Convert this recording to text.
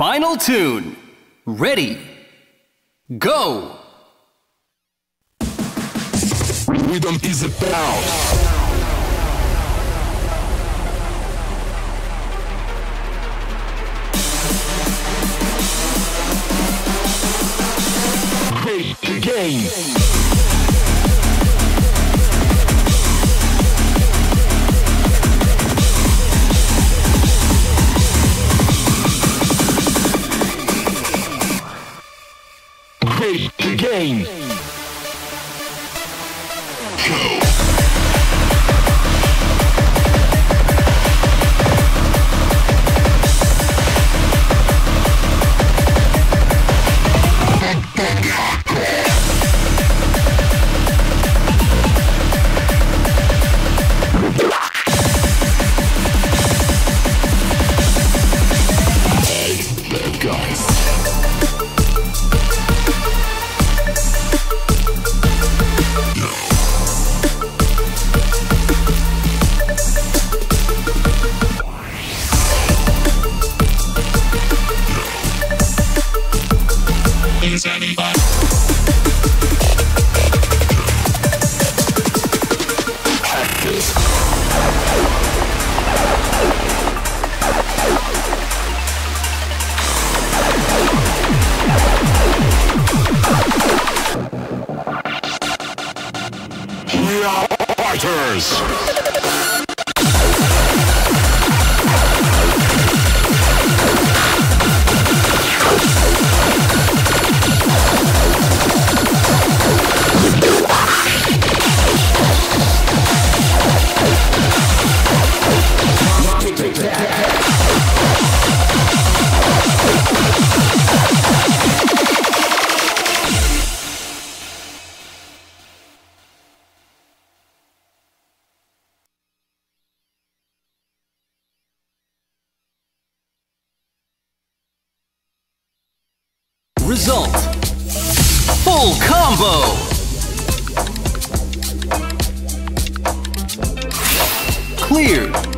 Final tune. Ready. Go. Rhythm is about. Game. Great We are fighters. Result. Full combo. Cleared.